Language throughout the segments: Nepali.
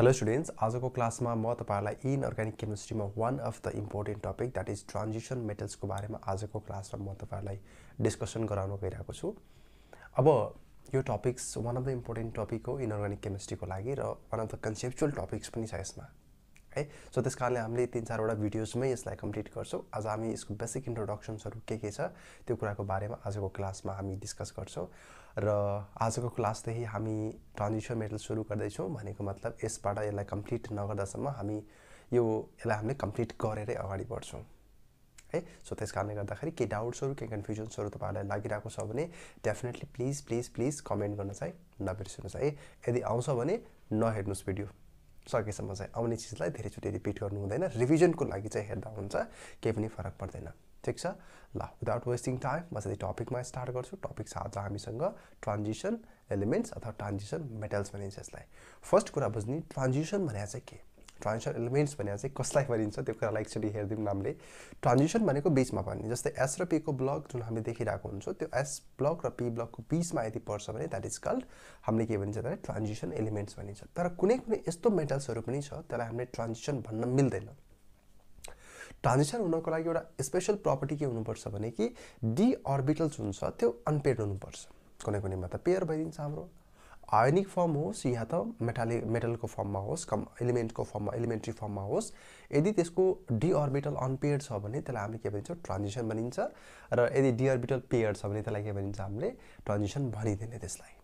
हेलो स्टुडेन्ट्स आजको क्लासमा म तपाईँहरूलाई inorganic केमिस्ट्रीमा one of the important topic that is transition मेटल्सको बारेमा आजको क्लासमा म तपाईँहरूलाई डिस्कसन गराउन गइरहेको छु अब यो topics one of the important topic हो इन अर्ग्यानिक केमिस्ट्रीको लागि र one of the conceptual topics पनि छ यसमा है? सो त्यस कारणले हामीले तिन चारवटा भिडियोजमै यसलाई कम्प्लिट गर्छौँ। आज हामी यसको बेसिक इन्ट्रोडक्सन्सहरू के के छ त्यो कुराको बारेमा आजको क्लासमा हामी डिस्कस गर्छौँ। र आजको क्लासदेखि हामी ट्रान्जिसन मेटल सुरु गर्दैछौँ भनेको मतलब यसबाट यसलाई कम्प्लिट नगर्दासम्म हामी यो यसलाई हामीले कम्प्लिट गरेरै अगाडि बढ्छौँ। है? सो त्यस कारणले गर्दाखेरि केही डाउट्सहरू केही कन्फ्युजन्सहरू तपाईँहरूलाई लागिरहेको छ भने definitely please please please comment गर्न चाहिँ नबिर्सिनुहोस् है। यदि आउँछ भने नहेर्नुहोस् भिडियो सकेसम्म चाहिँ आउने चिजलाई धेरैचोटि रिपिट गर्नु हुँदैन। रिभिजनको लागि चाहिँ हेर्दा हुन्छ केही पनि फरक पर्दैन। ठिक छ? ल विदाउट वेस्टिङ टाइम म चाहिँ टपिकमा स्टार्ट गर्छु। टपिक छ आज हामीसँग ट्रान्जिसन एलिमेन्ट्स अथवा ट्रान्जिसन मेटल्स भनिन्छ यसलाई। फर्स्ट कुरा बुझ्ने ट्रान्जिसन भनेको चाहिँ के? ट्रान्जिसन एलिमेन्ट्स भनेको चाहिँ कसलाई भनिन्छ त्यो कुरालाई एक्चुली हेरिदिउँ नामले। ट्रान्जिसन भनेको बिचमा भन्ने जस्तै एस र पीको ब्लक जुन हामीले देखिरहेको हुन्छ त्यो एस ब्लक र पी ब्लकको बिचमा यदि पर्छ भने द्याट इज कल्ड हामीले के भनिन्छ भने ट्रान्जिसन एलिमेन्ट्स भनिन्छ। तर कुनै कुनै यस्तो मेटल्सहरू पनि छ त्यसलाई हामीले ट्रान्जिसन भन्न मिल्दैन। ट्रान्जिसन हुनको लागि एउटा स्पेसल प्रपर्टी के हुनुपर्छ भने कि डी अर्बिटल्स हुन्छ त्यो अनपेड हुनुपर्छ। कुनै कुनैमा त पेयर भइदिन्छ हाम्रो। आयोनिक फर्म होस् या त मेटालिक मेटलको फर्ममा होस् कम एलिमेन्टको फर्ममा एलिमेन्ट्री फर्ममा होस् यदि त्यसको डी अर्बिटल अनपेयर छ भने त्यसलाई हामीले के भनिन्छ ट्रान्जिसन भनिन्छ। र यदि डी अर्बिटल पेयर छ भने त्यसलाई के भनिन्छ हामीले ट्रान्जिसन भनिदिने त्यसलाई।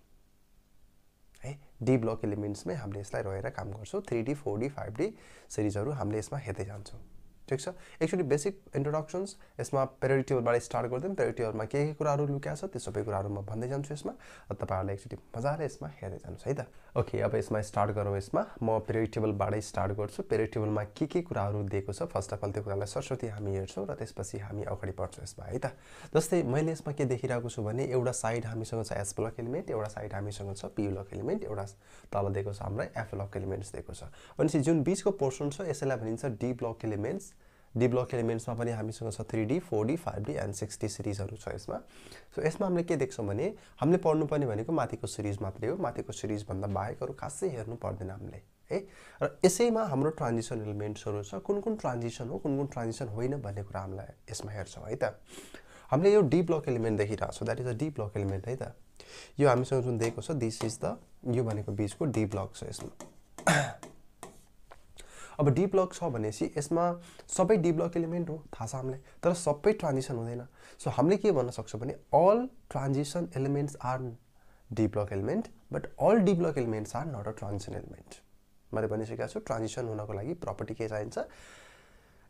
है डी ब्लक एलिमेन्ट्समै हामीले यसलाई रहेर काम गर्छौँ। Three D four D five D सिरिजहरू हामीले यसमा हेर्दै जान्छौँ। ठिक छ? एकचोटि बेसिक इन्ट्रोडक्सन्स यसमा पेरिटेबलबाट स्टार्ट गरिदिउँ। पेरिटेबलमा के के कुराहरू लुक्या छ त्यो सबै कुराहरू म भन्दै जान्छु यसमा। तपाईँहरूलाई एकचोटि मजाले यसमा हेर्दै जानुहोस् है त? ओके अब यसमा स्टार्ट गरौँ यसमा। म पेरिटेबलबाटै स्टार्ट गर्छु। पेरिटेबलमा के के कुराहरू दिएको छ? फर्स्ट अफ अल त्यो कुरालाई सरस्वती हामी हेर्छौँ र त्यसपछि हामी अगाडि बढ्छौँ यसमा है त? जस्तै मैले यसमा के देखिरहेको छु भने एउटा साइड हामीसँग छ एस ब्लक एलिमेन्ट एउटा साइड हामीसँग छ पी ब्लक एलिमेन्ट एउटा तल दिएको छ हामीलाई एफ ब्लक एलिमेन्ट्स दिएको छ। भनेपछि जुन बिचको पोर्सन छ यसैलाई भनिन्छ D block elements D block एलिमेन्ट्समा पनि हामीसँग छ three D four D five D and six D सिरिजहरू छ यसमा। सो यसमा हामीले के देख्छौँ भने हामीले पढ्नुपर्ने भनेको माथिको सिरिज मात्रै हो। माथिको सिरिजभन्दा बाहेकहरू खासै हेर्नु पर्दैन हामीले है? र यसैमा हाम्रो ट्रान्जिसन एलिमेन्ट्सहरू छ। कुन कुन ट्रान्जिसन हो कुन कुन ट्रान्जिसन होइन भन्ने कुरा हामीलाई यसमा हेर्छौँ है त? हामीले यो डी ब्लक एलिमेन्ट देखिरहेको छौँ। That is a D block element है त? यो हामीसँग जुन दिएको छ दिस इज द यो भनेको बिचको डी ब्लक छ यसमा। अब डी ब्लक छ भनेपछि यसमा सबै डी ब्लक एलिमेन्ट हो थाहा छ हामीलाई। तर सबै ट्रान्जिसन हुँदैन। सो हामीले के भन्न सक्छौँ भने all transition elements are D block element but all D block elements are not a transition element मैले भनिसकेको छु ट्रान्जिसन हुनको लागि प्रपर्टी के चाहिन्छ?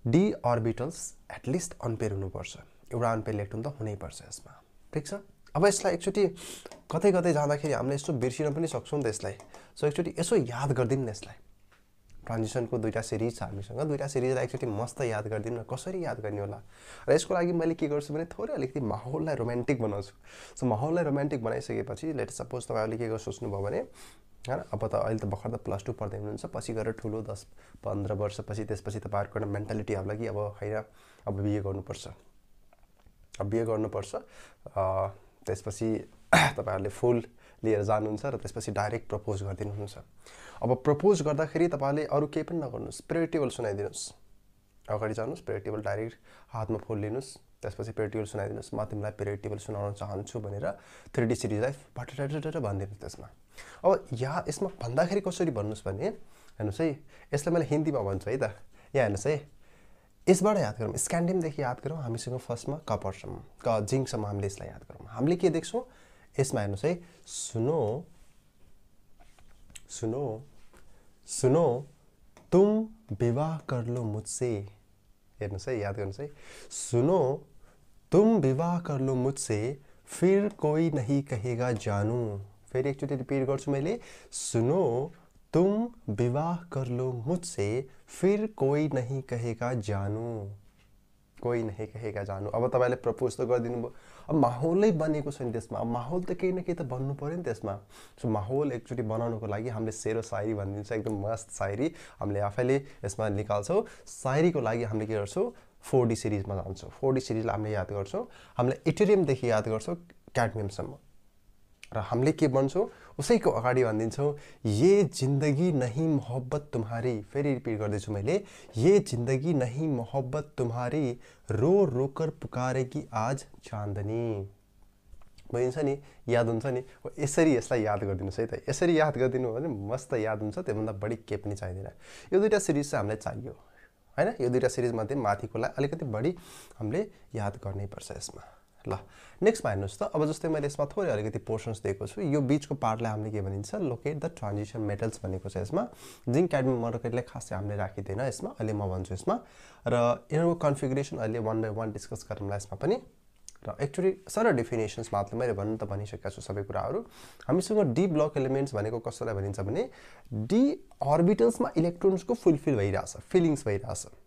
डी अर्बिटल्स एटलिस्ट अनपेयर हुनुपर्छ। एउटा अनपेयर इलेक्ट्रोन त हुनैपर्छ यसमा। ठिक छ? अब यसलाई एकचोटि कतै कतै जाँदाखेरि हामीले यसो बिर्सिन पनि सक्छौँ नि त यसलाई। सो एकचोटि यसो याद गरिदिउँ न यसलाई। ट्रान्जिसनको दुईवटा सिरिज छ हामीसँग। दुईवटा सिरिजलाई एकचोटि मस्त याद गरिदिनु न कसरी याद गर्ने होला? र यसको लागि मैले के गर्छु भने थोरै अलिकति माहौललाई रोमान्टिक बनाउँछु। सो माहौललाई रोमान्टिक बनाइसकेपछि लेट सपोज तपाईँहरूले के गर्नु सोच्नुभयो भने होइन अब त अहिले त भर्खर त प्लस टू पढ्दै हुनुहुन्छ पछि गएर ठुलो दस पन्ध्र वर्षपछि त्यसपछि तपाईँहरूको एउटा मेन्टालिटी आउला कि अब होइन अब बिए गर्नुपर्छ। अब बिए गर्नुपर्छ त्यसपछि तपाईँहरूले फुल लिएर जानुहुन्छ र त्यसपछि डाइरेक्ट प्रपोज गरिदिनुहुन्छ। अब प्रपोज गर्दाखेरि तपाईँले अरू केही पनि नगर्नुहोस् प्रेरिटेबल सुनाइदिनुहोस्। अगाडि जानुहोस् प्रेरिटेबल डाइरेक्ट हातमा लिनुहोस् त्यसपछि प्रेरिटेबल सुनाइदिनुहोस्। म तिमीलाई प्रेरिटेबल सुनाउन चाहन्छु भनेर थ्री डी सिरिजलाई भटटट भनिदिनुहोस् त्यसमा। अब यहाँ यसमा भन्दाखेरि कसरी भन्नुहोस् भने हेर्नुहोस् है यसलाई मैले हिन्दीमा भन्छु है त। यहाँ हेर्नुहोस् है यसबाट याद गरौँ स्क्यान्डिमदेखि याद गरौँ हामीसँग फर्स्टमा कपरसम्म क जिङ्कसम्म हामीले यसलाई याद गरौँ। हामीले के देख्छौँ? यसमा हेर्नुहोस् है सुनो सुनो सुनो, तुम विवाह कर लो मुझसे। हेर्नुहोस् है याद है सुनो, तुम विवाह कर लो मुझसे, फिर कोई नहीं कहेगा जानू। फेरि एकचोटि रिपिट गर्छु मैले सुनो, तुम विवाह कर लो मुझसे, फिर कोई नहीं कहेगा जानू। कोही नहीं कहेगा जानु। अब तपाईँले प्रपोज त गरिदिनु भयो अब माहौलै बनेको छ नि त्यसमा। अब माहौल त केही न केही त भन्नु पऱ्यो नि त्यसमा। सो माहौल एकचोटि बनाउनुको लागि हामीले सेरो सायरी भनिदिन्छ एकदम मस्त सायरी हामीले आफैले यसमा निकाल्छौँ। सायरीको लागि हामीले के गर्छौँ? फोर डी सिरिजमा जान्छौँ फोर डी सिरिजलाई हामीले याद गर्छौँ। हामीले इटेरियमदेखि याद गर्छौँ क्याडमियमसम्म। र हामीले के भन्छौँ उसैको अगाडि भनिदिन्छौँ ये जिन्दगी नहीं मोहब्बत तुम्हारी। फेरि रिपिट गर्दैछु मैले ये जिन्दगी नहीं मोहब्बत तुम्हारी रो रोकर पुकारेकी आज चाँदनी। बुझिन्छ नि याद हुन्छ नि। यसरी यसलाई याद गरिदिनुहोस् है त। यसरी याद गरिदिनु भने मस्त याद हुन्छ त्योभन्दा बढी के पनि चाहिँदैन। यो दुइटा सिरिज चाहिँ हामीलाई चाहियो होइन? यो दुइटा सिरिजमध्ये माथिकोलाई अलिकति बढी हामीले याद गर्नैपर्छ यसमा। ल नेक्स्टमा हेर्नुहोस् त अब जस्तै मैले यसमा थोरै अलिकति पोर्सन्स दिएको छु यो बिचको पार्टलाई हामीले के भनिन्छ लोकेट द ट्रान्जिसन मेटल्स भनेको छ यसमा। जिङ्क क्याडमियम मर्कटलाई खासै हामीले राखिँदैन यसमा अहिले म भन्छु यसमा। र यिनीहरूको कन्फिगुरेसन अहिले वान बाई वान डिस्कस गरौँला यसमा पनि र एक्चुली सर डेफिनेसन्स मात्र मैले भन्नु त भनिसकेको छु सबै कुराहरू। हामीसँग डी ब्लक एलिमेन्ट्स भनेको कसैलाई भनिन्छ भने डी अर्बिटल्समा इलेक्ट्रोन्सको फुलफिल भइरहेछ फिलिङ्स भइरहेछ।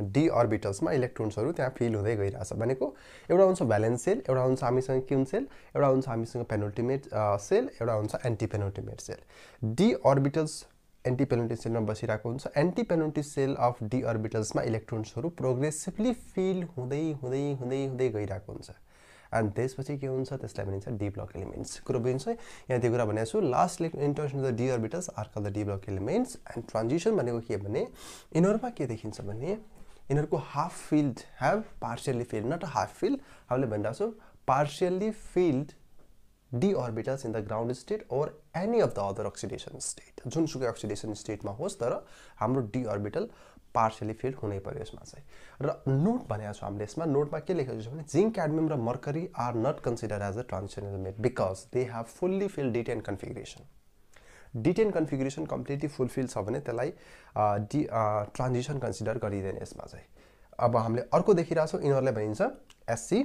डी अर्बिटल्समा इलेक्ट्रोन्सहरू त्यहाँ फिल हुँदै गइरहेछ भनेको एउटा हुन्छ भ्यालेन्स सेल एउटा हुन्छ हामीसँग क्युन सेल एउटा हुन्छ हामीसँग पेनोल्टिमेट सेल एउटा हुन्छ anti penultimate shell D orbitals anti penalty सेलमा बसिरहेको हुन्छ। Anti penalty shell of D अर्बिटल्समा इलेक्ट्रोन्सहरू प्रोग्रेसिभली फिल हुँदै हुँदै हुँदै हुँदै गइरहेको हुन्छ। एन्ड त्यसपछि के हुन्छ? त्यसलाई भनिन्छ डी ब्लक एलिमेन्ट्स कुरो बुझिन्छ यहाँ त्यो कुरा भनेको छु last इन्टरसन the D orbitals are call the D block elements and transition भनेको के भने यिनीहरूमा के देखिन्छ भने यिनीहरूको half filled have partially filled not half filled हामीले भनिरहेको छौँ partially filled D orbitals in the ground state or any of the other oxidation state जुनसुकै अक्सिडेसन स्टेटमा होस् तर हाम्रो डी अर्बिटल पार्सियली फिल हुनै पऱ्यो यसमा चाहिँ। र नोट भनेको छ हामीले यसमा। नोटमा के लेखेको छ भने जिङ्क क्याडमियम र mercury are not consider as a transition element because they have fully fill d ten configuration d ten configuration completely fulfil छ भने त्यसलाई डि ट्रान्जिसन कन्सिडर गरिँदैन यसमा चाहिँ। अब हामीले अर्को देखिरहेछौँ यिनीहरूलाई भनिन्छ एससी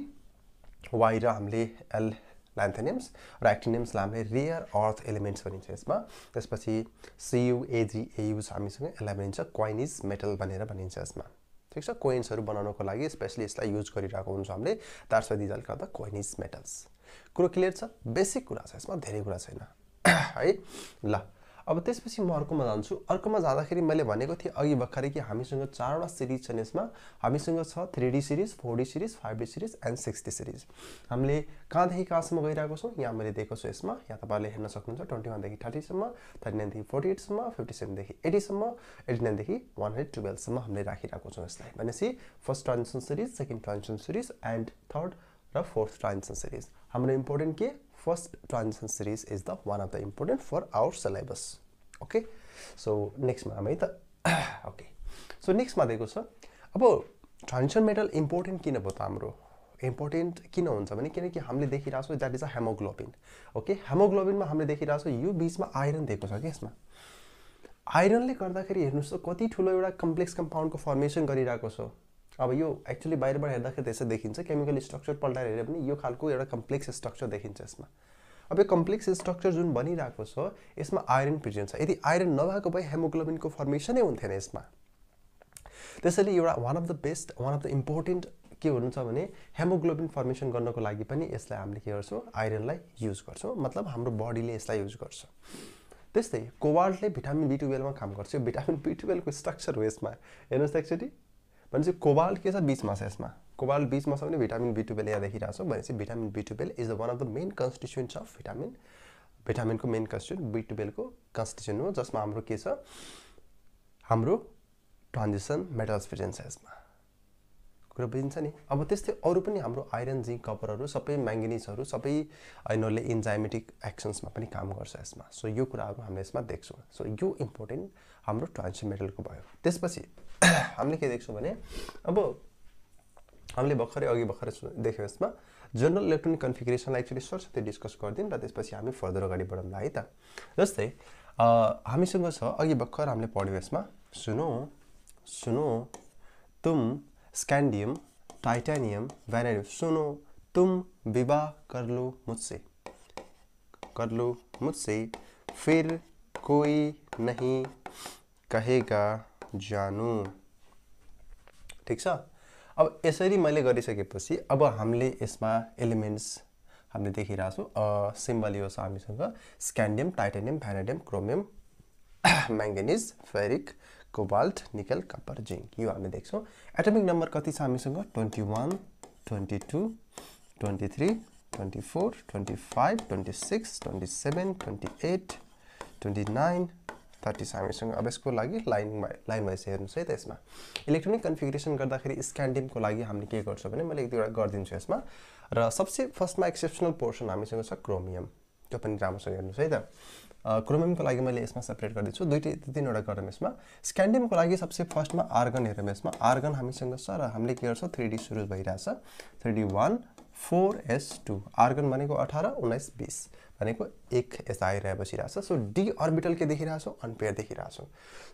वाइ र हामीले एल ल्यान्थेनियम्स र एक्टिनियम्सलाई हामीले रेयर अर्थ एलिमेन्ट्स भनिन्छ यसमा। त्यसपछि सियु एजी एयुज हामीसँग यसलाई भनिन्छ क्वाइनिज मेटल भनेर भनिन्छ यसमा। ठिक छ? कोइन्सहरू बनाउनको लागि स्पेसली यसलाई युज गरिरहेको हुन्छ हामीले। That's why these are the coinage metals कुरो क्लियर छ? बेसिक कुरा छ यसमा धेरै कुरा छैन। है? ल अब त्यसपछि म अर्कोमा जान्छु। अर्कोमा जाँदाखेरि मैले भनेको थिएँ अघि भर्खरै कि हामीसँग चारवटा सिरिज छन् यसमा। हामीसँग छ three d series four d series five d series and six d series. हामीले कहाँदेखि कहाँसम्म गइरहेको छौँ? यहाँ मैले दिएको छु यसमा। यहाँ तपाईँले हेर्न सक्नुहुन्छ ट्वेन्टी वानदेखि थर्टीसम्म थर्टी नाइनदेखि फोर्टी एटसम्म फिफ्टी सेभेनदेखि एटीसम्म एटी नाइनदेखि वान हन्ड्रेड टुवेल्भसम्म हामीले राखिरहेको छौँ यसलाई। भनेपछि first transition series second transition series and third र फोर्थ ट्रान्जेक्सन सिरिज। हाम्रो इम्पोर्टेन्ट के? First transition series is the one of the important for our syllabus okay so नेक्स्टमा है त ओके सो नेक्स्टमा दिएको छ अब ट्रान्जेक्सन मेटल इम्पोर्टेन्ट किन भयो त हाम्रो? इम्पोर्टेन्ट किन हुन्छ भने किनकि हामीले देखिरहेको छौँ that is a haemoglobin okay हेमोग्लोबिनमा हामीले देखिरहेको छौँ यो बिचमा आइरन दिएको छ कि यसमा आइरनले गर्दाखेरि हेर्नुहोस् त कति ठुलो एउटा कम्प्लेक्स कम्पाउन्डको फर्मेसन गरिरहेको छ। अब यो एक्चुली बाहिरबाट हेर्दाखेरि त्यसै देखिन्छ। केमिकल स्ट्रक्चर पल्टाएर हेऱ्यो भने यो खालको एउटा कम्प्लेक्स स्ट्रक्चर देखिन्छ यसमा। अब यो कम्प्लेक्स स्ट्रक्चर जुन बनिरहेको छ यसमा आइरन प्रेजेन्ट छ। यदि आइरन नभएको भए हेमोग्लोबिनको फर्मेसनै हुन्थेन यसमा। त्यसैले एउटा one of the best one of the important के हुन्छ भने हेमोग्लोबिन फर्मेसन गर्नको लागि पनि यसलाई हामीले के गर्छौँ? आइरनलाई युज गर्छौँ। मतलब हाम्रो बडीले यसलाई युज गर्छ। त्यस्तै कोवाल्टले भिटामिन बी टुवेल्भमा काम गर्छ। भिटामिन बी टुवेल्भको स्ट्रक्चर हो यसमा। हेर्नुहोस् त एकचोटि भनेपछि कोबाल्ट के छ बिचमा छ यसमा कोबाल्ट बिचमा छ भने भिटामिन बी टुवेल्भ यहाँ देखिरहेको छ भनेपछि vitamin B twelve is the one of the main constituents of vitamin भिटामिनको main constituent B टुवेल्भको कन्स्टिट्युन्ट हो जसमा हाम्रो के छ हाम्रो ट्रान्जिसन मेटल्स प्रेजेन्ट छ यसमा कुरो बुझिन्छ नि अब त्यस्तै अरू पनि हाम्रो आइरन जिङ्क कपरहरू सबै म्याङ्गनिजहरू सबै यिनीहरूले इन्जाइमेटिक एक्सन्समा पनि काम गर्छ यसमा सो यो कुराहरू हामीले यसमा देख्छौँ सो यो इम्पोर्टेन्ट हाम्रो ट्रान्सन मेटलको भयो त्यसपछि हामीले के देख्छौँ भने अब हामीले भर्खरै अघि भर्खरै देख्यौँ यसमा जनरल इलेक्ट्रोनिक कन्फिगुरेसनलाई एक्चुली सरस्वती डिस्कस गरिदिउँ र त्यसपछि हामी फर्दर अगाडि बढाउँला है त? जस्तै हामीसँग छ अघि भर्खर हामीले पढ्यौँ यसमा सुनो सुनो तुम स्कैंडियम टाइटेनियम वैनेडियम सुनो तुम विवाह कर लो मुझसे कर लो मुझसे फिर कोई नहीं कहेगा। जानू। ठिक छ? अब यसरी मैले गरिसकेपछि अब हामीले यसमा एलिमेन्ट्स हामीले देखिरहेको छौँ। सिम्बल यो छ हामीसँग। Scandium titanium vanadium chromium manganese ferric cobalt nickel copper zinc यो हामी देख्छौँ। एटमिक नम्बर कति छ हामीसँग? Twenty one twenty two twenty three twenty four twenty five twenty six twenty seven twenty eight twenty nine thirty हामीसँग अब यसको लागि लाइन लाइन वाइज हेर्नुहोस् है त यसमा इलेक्ट्रोनिक कन्फिगरेसन गर्दाखेरि स्क्यान्डिमको लागि हामीले के गर्छौँ भने मैले एक दुईवटा गरिदिन्छु यसमा। र सबसे फर्स्टमा एक्सेप्सनल पोर्सन हामीसँग छ क्रोमियम। त्यो पनि राम्रोसँग हेर्नुहोस् है त। क्रोमियमको लागि मैले यसमा सेपरेट गरिदिन्छु। दुइटै तिनवटा गरौँ यसमा। स्क्यान्डियमको लागि सबसे फर्स्टमा आर्गन हेरौँ यसमा। आर्गन हामीसँग छ र हामीले के गर्छौँ? थ्री डी सुरु भइरहेछ। Three d one four s two argon भनेको अठार उन्नाइस बिस भनेको एक एस आएर बसिरहेछ सो डी अर्बिटल के देखिरहेछौँ? अनपेयर देखिरहेछौँ।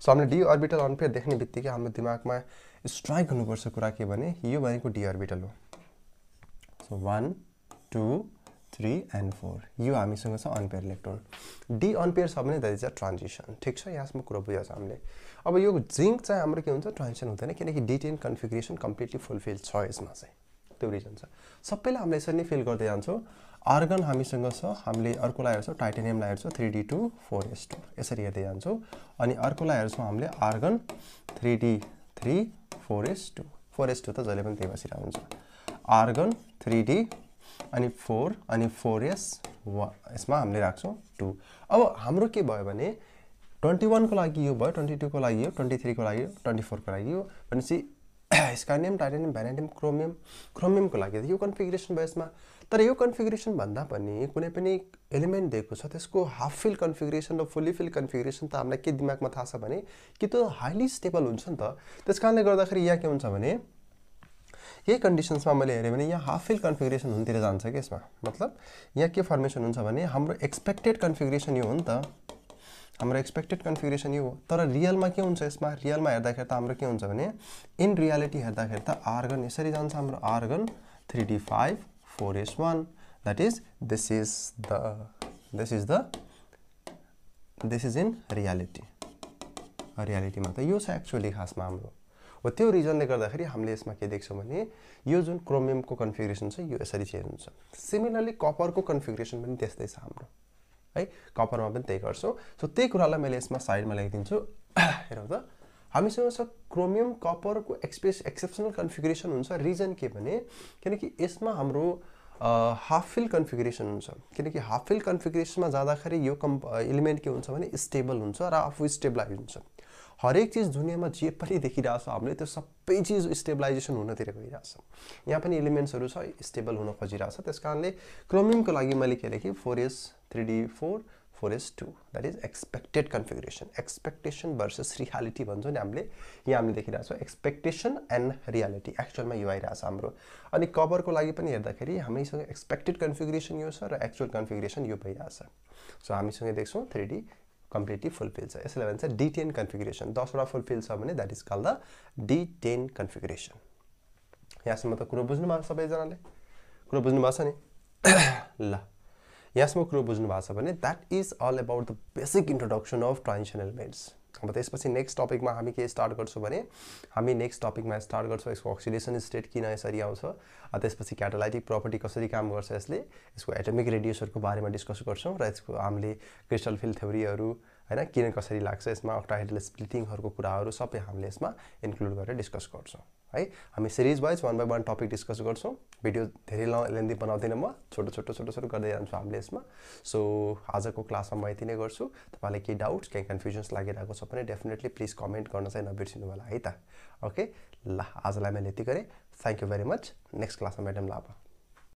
सो हामीले डी अर्बिटल अनपेयर देख्ने बित्तिकै हाम्रो दिमागमा स्ट्राइक हुनुपर्छ कुरा के भने यो भनेको डी अर्बिटल हो। So one two three and four यो हामीसँग छ अनपेयर इलेक्ट्रोन डी अनपेयर छ भने द्याट इज अ ट्रान्जिसन ठिक छ? यहाँसम्म कुरो बुझ्छ हामीले। अब यो जिङ्क चाहिँ हाम्रो के हुन्छ? ट्रान्जिसन हुँदैन किनकि डिटेन कन्फिग्रेसन कम्प्लिटली फुलफिल छ यसमा चाहिँ। त्यो रिजन छ सबैलाई हामीले यसरी नै फिल गर्दै जान्छौँ। आर्गन हामीसँग छ हामीले अर्कोलाई हेर्छौँ टाइटेनियमलाई हेर्छौँ three d two four s two यसरी हेर्दै जान्छौँ। अनि अर्कोलाई हेर्छौँ हामीले argon three d three four s two four s two त जहिले पनि त्यही बसिरहेको हुन्छ। आर्गन थ्री डी अनि फोर अनि फोर एस वा यसमा हामीले राख्छौँ टू अब हाम्रो के भयो भने ट्वेन्टी वानको लागि यो भयो ट्वेन्टी टूको लागि यो ट्वेन्टी थ्रीको लागि यो ट्वेन्टी फोरको लागि यो। भनेपछि स्कानियम टाइटेनियम भ्यानेटियम क्रोमियम क्रोमियमको लागि यो कन्फिगरेसन भयो यसमा तर यो कन्फिगरेसन भन्दा पनि कुनै पनि एलिमेन्ट दिएको छ त्यसको हाफ फिल कन्फिगरेसन र फुल्ली फिल कन्फिगरेसन त हामीलाई के दिमागमा थाहा छ भने कि त्यो हाइली स्टेबल हुन्छ नि त। त्यस कारणले गर्दाखेरि यहाँ के हुन्छ भने यही कन्डिसन्समा मैले हेरेँ भने यहाँ हाफ फिल कन्फिग्रेसन हुनतिर जान्छ कि यसमा। मतलब यहाँ के फर्मेसन हुन्छ भने हाम्रो एक्सपेक्टेड कन्फिग्रेसन यो हो नि त। हाम्रो एक्सपेक्टेड कन्फिग्रेसन यो हो। तर रियलमा के हुन्छ यसमा? रियलमा हेर्दाखेरि त हाम्रो के हुन्छ भने इन रियालिटी हेर्दाखेरि त आर्गन यसरी जान्छ हाम्रो argon three d five four s one that is this is the this is the this is in reality रियालिटीमा त यो छ एक्चुअली खासमा हाम्रो। हो त्यो रिजनले गर्दाखेरि हामीले यसमा के देख्छौँ भने यो जुन क्रोमियमको कन्फिग्रेसन छ यो यसरी चेन्ज हुन्छ। सिमिलरली कपरको कन्फिग्रेसन पनि त्यस्तै छ हाम्रो। है कपरमा पनि त्यही गर्छौँ। सो त्यही कुरालाई मैले यसमा साइडमा ल्याइदिन्छु। हेरौँ त। हामीसँग छ क्रोमियम कपरको एक्सपेस एक्सेप्सनल कन्फिग्रेसन हुन्छ। रिजन के भने किनकि यसमा हाम्रो हाफ फिल कन्फिग्रेसन हुन्छ। किनकि हाफ फिल कन्फिग्रेसनमा जाँदाखेरि यो कम्प इलिमेन्ट के हुन्छ भने स्टेबल हुन्छ र आफू स्टेबलाइज हुन्छ। हरेक चिज दुनियाँमा जे पनि देखिरहेछ हामीले त्यो सबै चिज स्टेबलाइजेसन हुनतिर गइरहेछ यहाँ पनि इलिमेन्ट्सहरू छ स्टेबल हुन खोजिरहेछ त्यस कारणले क्रोमियमको लागि मैले के लेखेँ four s three d four four s two that is expected configuration expectation versus reality भन्छौँ नि हामीले यहाँ हामीले देखिरहेछौँ एक्सपेक्टेसन एन्ड रियालिटी एक्चुअलमा यो आइरहेछ हाम्रो। अनि कभरको लागि पनि हेर्दाखेरि हामीसँग एक्सपेक्टेड कन्फिगरेसन यो छ र एक्चुअल कन्फिगरेसन यो भइरहेछ सो। हामीसँग देख्छौँ थ्री डी कम्प्लिटली फुलफिल छ यसलाई भन्छ डी टेन कन्फिगरेसन दसवटा फुलफिल छ भने that is call the d ten configuration यहाँसम्म त कुरो बुझ्नु भएको सबैजनाले कुरो बुझ्नु भएको छ नि ल यहाँसम्म कुरो बुझ्नु भएको छ भने that is all about the basic introduction of transition elements अब त्यसपछि नेक्स्ट टपिकमा हामी के स्टार्ट गर्छौँ भने हामी नेक्स्ट टपिकमा स्टार्ट गर्छौँ यसको अक्सिडेसन स्टेट किन यसरी आउँछ त्यसपछि क्याटालाइटिक प्रपर्टी कसरी काम गर्छ यसले यसको एटोमिक रेडिएसहरूको बारेमा डिस्कस गर्छौँ र यसको हामीले क्रिस्टल फिल्ड थ्योरीहरू होइन किन कसरी लाग्छ यसमा अक्टाहाइड्रल स्प्लिटिङहरूको कुराहरू सबै हामीले यसमा इन्क्लुड गरेर डिस्कस गर्छौँ। है हामी series wise one by one topic discuss गर्छौँ। भिडियो धेरै ल लेन्दी बनाउँदिनँ म छोटो छोटो छोटो छोटो गर्दै जान्छु हामीले यसमा। सो आजको क्लासमा म यति नै गर्छु। तपाईँलाई केही डाउट्स केही कन्फ्युजन्स लागिरहेको छ भने डेफिनेटली प्लिज कमेन्ट गर्न चाहिँ नबिर्सिनु होला है त। ओके ल आजलाई मैले यति गरेँ। Thank you very much next क्लासमा म्याडम लाभ